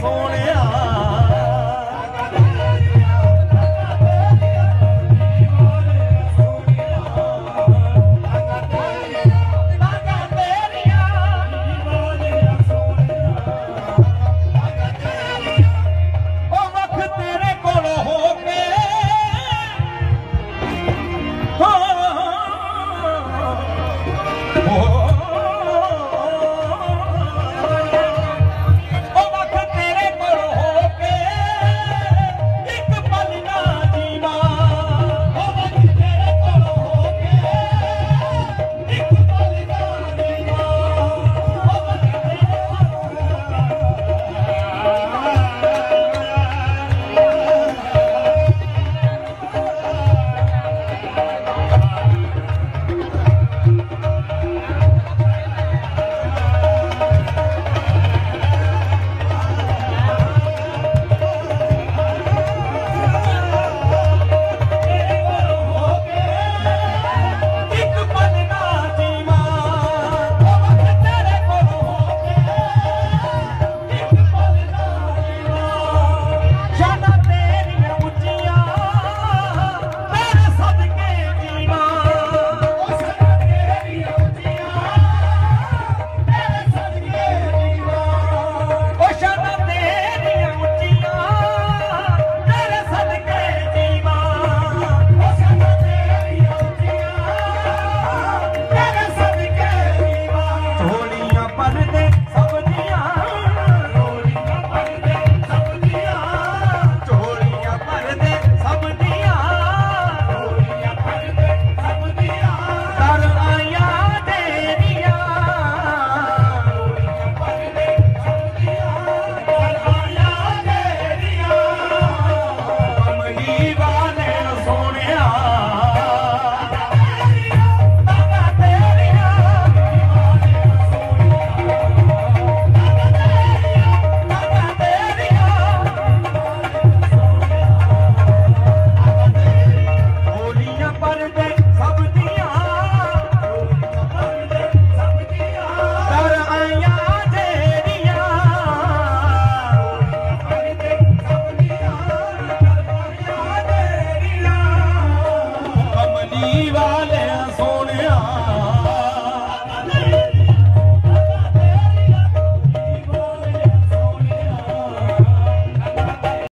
phone. Allah.